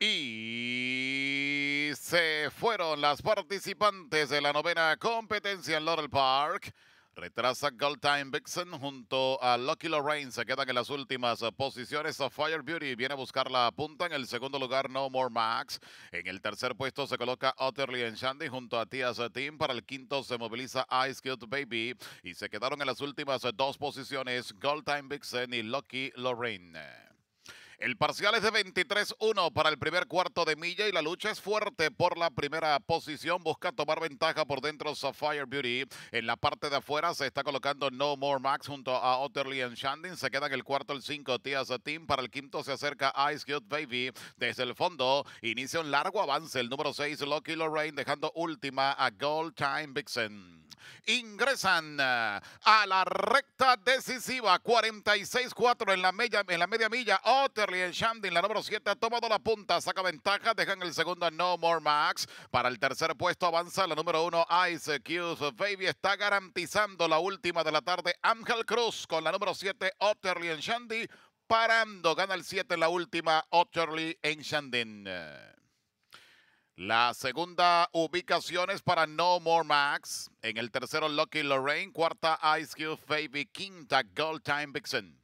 Y se fueron las participantes de la novena competencia en Laurel Park. Retrasa Gold Time Vixen junto a Lucky Lorraine. Se quedan en las últimas posiciones. Fire Beauty viene a buscar la punta. En el segundo lugar, No More Max. En el tercer puesto se coloca Utterly Shandy junto a Tias Team. Para el quinto se moviliza Ice Cube Baby. Y se quedaron en las últimas dos posiciones Gold Time Vixen y Lucky Lorraine. El parcial es de 23-1 para el primer cuarto de milla y la lucha es fuerte por la primera posición. Busca tomar ventaja por dentro Sapphire Beauty. En la parte de afuera se está colocando No More Max junto a Otterly and Shandin. Se queda en el cuarto el 5 Tias Team. Para el quinto se acerca Ice Cute Baby. Desde el fondo inicia un largo avance el número 6 Lucky Lorraine dejando última a Gold Time Vixen ingresan a la recta decisiva 46-4 en la media milla Otterly en Shandin la número 7 ha tomado la punta saca ventaja dejan el segundo No More Max para el tercer puesto avanza la número 1 Ice Cube Baby está garantizando la última de la tarde Ángel Cruz con la número 7 Otterly en Shandy parando gana el 7 en la última Otterly en Shandin la segunda ubicación es para No More Max. En el tercero, Lucky Lorraine. Cuarta, Ice Cube Baby. Quinta, Gold Time Vixen.